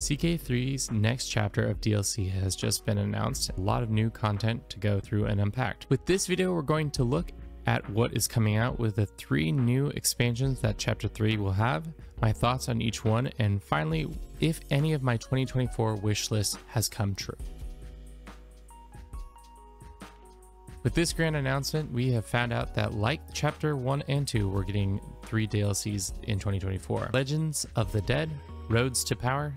CK3's next chapter of DLC has just been announced. A lot of new content to go through and unpack. With this video, we're going to look at what is coming out with the three new expansions that Chapter 3 will have, my thoughts on each one, and finally, if any of my 2024 wish list has come true. With this grand announcement, we have found out that like Chapter 1 and 2, we're getting three DLCs in 2024. Legends of the Dead, Roads to Power,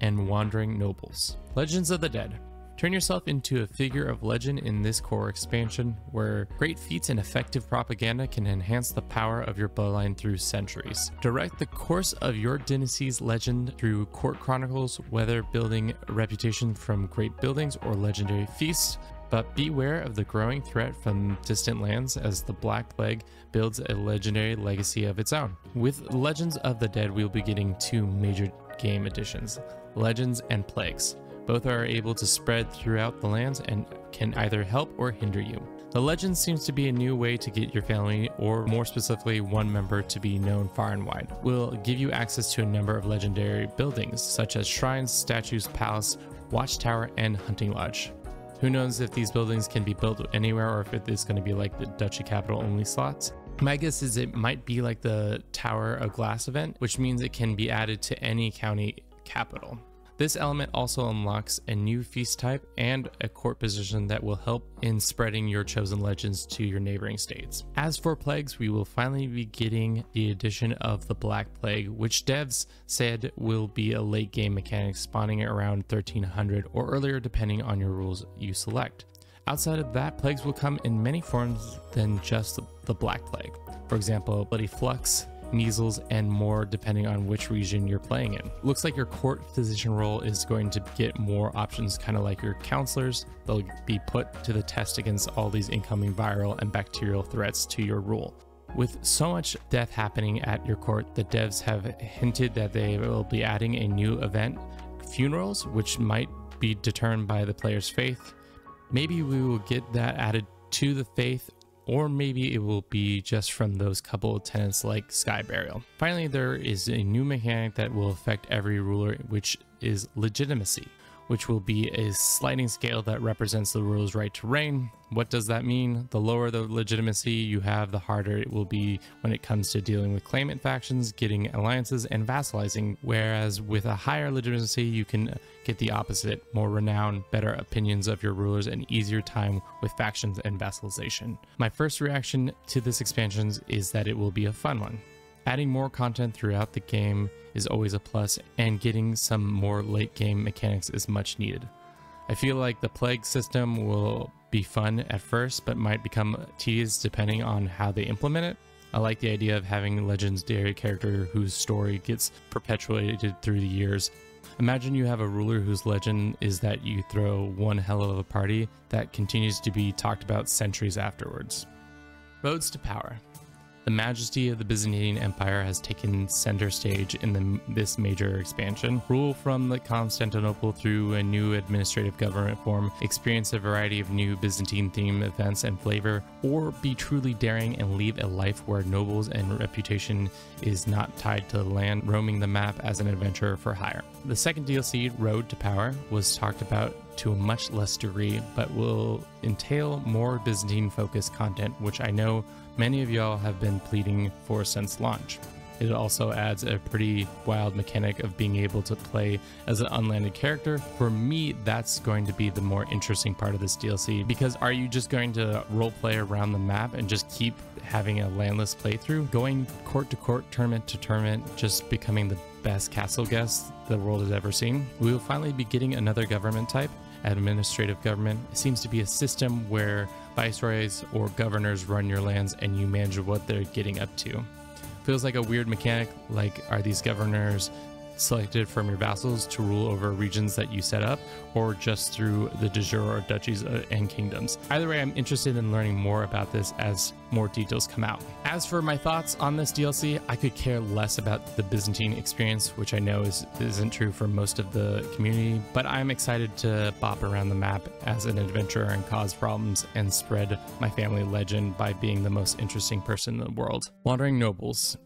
and Wandering Nobles. Legends of the Dead. Turn yourself into a figure of legend in this core expansion, where great feats and effective propaganda can enhance the power of your bloodline through centuries. Direct the course of your dynasty's legend through court chronicles, whether building reputation from great buildings or legendary feasts, but beware of the growing threat from distant lands as the Black Plague builds a legendary legacy of its own. With Legends of the Dead, we'll be getting two major game editions Legends and Plagues. Both are able to spread throughout the lands and can either help or hinder you. The legend seems to be a new way to get your family, or more specifically, one member to be known far and wide. Will give you access to a number of legendary buildings, such as shrines, statues, palace, watchtower, and hunting lodge. Who knows if these buildings can be built anywhere or if it is going to be like the Duchy Capital only slots. My guess is it might be like the Tower of Glass event, which means it can be added to any county capital. This element also unlocks a new feast type and a court position that will help in spreading your chosen legends to your neighboring states. As for plagues, we will finally be getting the addition of the Black Plague, which devs said will be a late game mechanic spawning around 1300 or earlier depending on your rules you select. Outside of that, plagues will come in many forms than just the Black Plague. For example, Bloody Flux, measles, and more depending on which region you're playing in. Looks like your court physician role is going to get more options, kind of like your counselors. They'll be put to the test against all these incoming viral and bacterial threats to your rule. With so much death happening at your court, the devs have hinted that they will be adding a new event, funerals, which might be determined by the player's faith. Maybe we will get that added to the faith or maybe it will be just from those couple of tenants like Sky Burial. Finally, there is a new mechanic that will affect every ruler, which is legitimacy which will be a sliding scale that represents the ruler's right to reign. What does that mean? The lower the legitimacy you have, the harder it will be when it comes to dealing with claimant factions, getting alliances, and vassalizing. Whereas with a higher legitimacy, you can get the opposite more renown, better opinions of your rulers, and easier time with factions and vassalization. My first reaction to this expansion is that it will be a fun one. Adding more content throughout the game is always a plus, and getting some more late game mechanics is much needed. I feel like the plague system will be fun at first, but might become tedious depending on how they implement it. I like the idea of having a legendary character whose story gets perpetuated through the years. Imagine you have a ruler whose legend is that you throw one hell of a party that continues to be talked about centuries afterwards. Roads to Power the majesty of the Byzantine Empire has taken center stage in the, this major expansion. Rule from the Constantinople through a new administrative government form, experience a variety of new Byzantine theme events and flavor, or be truly daring and leave a life where nobles and reputation is not tied to the land, roaming the map as an adventurer for hire. The second DLC, Road to Power, was talked about to a much less degree, but will entail more Byzantine focused content, which I know many of y'all have been pleading for since launch. It also adds a pretty wild mechanic of being able to play as an unlanded character. For me, that's going to be the more interesting part of this DLC because are you just going to roleplay around the map and just keep having a landless playthrough? Going court to court, tournament to tournament, just becoming the best castle guest the world has ever seen? We will finally be getting another government type administrative government. It seems to be a system where viceroys or governors run your lands and you manage what they're getting up to. Feels like a weird mechanic, like are these governors selected from your vassals to rule over regions that you set up, or just through the de jure or duchies uh, and kingdoms. Either way, I'm interested in learning more about this as more details come out. As for my thoughts on this DLC, I could care less about the Byzantine experience, which I know is, isn't true for most of the community, but I'm excited to bop around the map as an adventurer and cause problems and spread my family legend by being the most interesting person in the world. Wandering Nobles.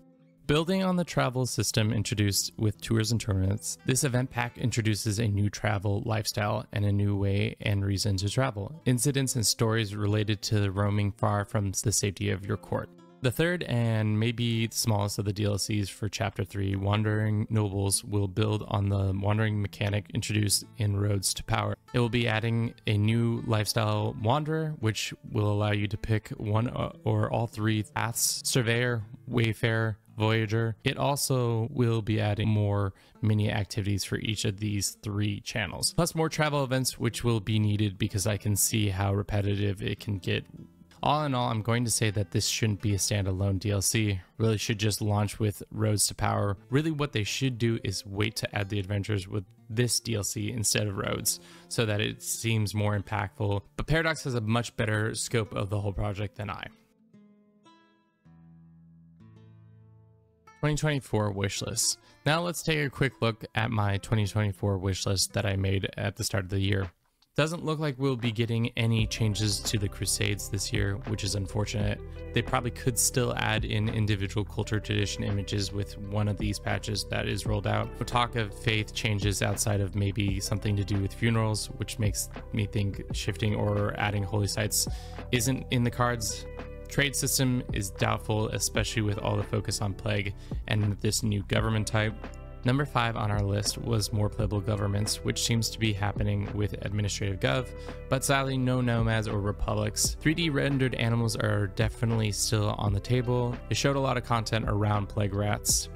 Building on the travel system introduced with tours and tournaments, this event pack introduces a new travel lifestyle and a new way and reason to travel, incidents and stories related to roaming far from the safety of your court. The third and maybe the smallest of the DLCs for Chapter 3, Wandering Nobles, will build on the wandering mechanic introduced in Roads to Power. It will be adding a new lifestyle Wanderer, which will allow you to pick one or all three paths Surveyor, Wayfarer, Voyager. It also will be adding more mini activities for each of these three channels, plus more travel events, which will be needed because I can see how repetitive it can get all in all, I'm going to say that this shouldn't be a standalone DLC. Really should just launch with Roads to Power. Really what they should do is wait to add the adventures with this DLC instead of Roads so that it seems more impactful. But Paradox has a much better scope of the whole project than I. 2024 wish list. Now let's take a quick look at my 2024 wish list that I made at the start of the year. Doesn't look like we'll be getting any changes to the Crusades this year, which is unfortunate. They probably could still add in individual culture tradition images with one of these patches that is rolled out. we talk of faith changes outside of maybe something to do with funerals, which makes me think shifting or adding holy sites isn't in the cards. Trade system is doubtful, especially with all the focus on plague and this new government type. Number five on our list was more playable governments, which seems to be happening with Administrative Gov, but sadly no nomads or republics. 3D rendered animals are definitely still on the table. It showed a lot of content around plague rats.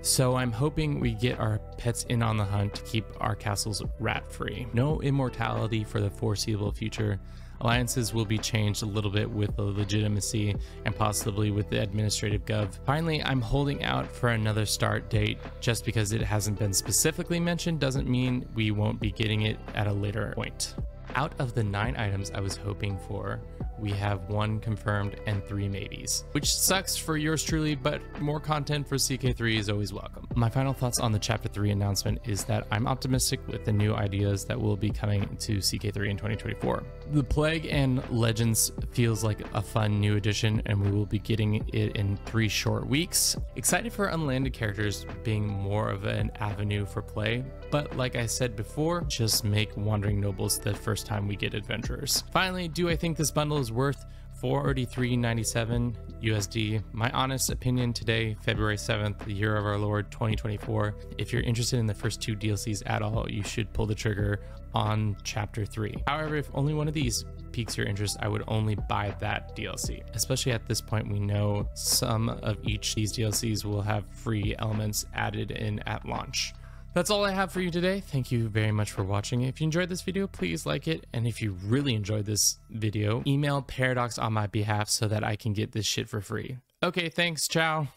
So I'm hoping we get our pets in on the hunt to keep our castles rat free. No immortality for the foreseeable future, Alliances will be changed a little bit with the legitimacy and possibly with the administrative gov. Finally, I'm holding out for another start date. Just because it hasn't been specifically mentioned doesn't mean we won't be getting it at a later point. Out of the nine items I was hoping for, we have one confirmed and three maybes, which sucks for yours truly, but more content for CK3 is always welcome. My final thoughts on the Chapter 3 announcement is that I'm optimistic with the new ideas that will be coming to CK3 in 2024. The Plague and Legends feels like a fun new addition, and we will be getting it in three short weeks. Excited for unlanded characters being more of an avenue for play, but like I said before, just make Wandering Nobles the first time we get adventurers. Finally, do I think this bundle is worth 483.97 USD. My honest opinion today, February 7th, the year of our Lord 2024. If you're interested in the first two DLCs at all, you should pull the trigger on chapter 3. However, if only one of these piques your interest, I would only buy that DLC. Especially at this point, we know some of each these DLCs will have free elements added in at launch. That's all I have for you today. Thank you very much for watching. If you enjoyed this video, please like it. And if you really enjoyed this video, email Paradox on my behalf so that I can get this shit for free. Okay, thanks. Ciao.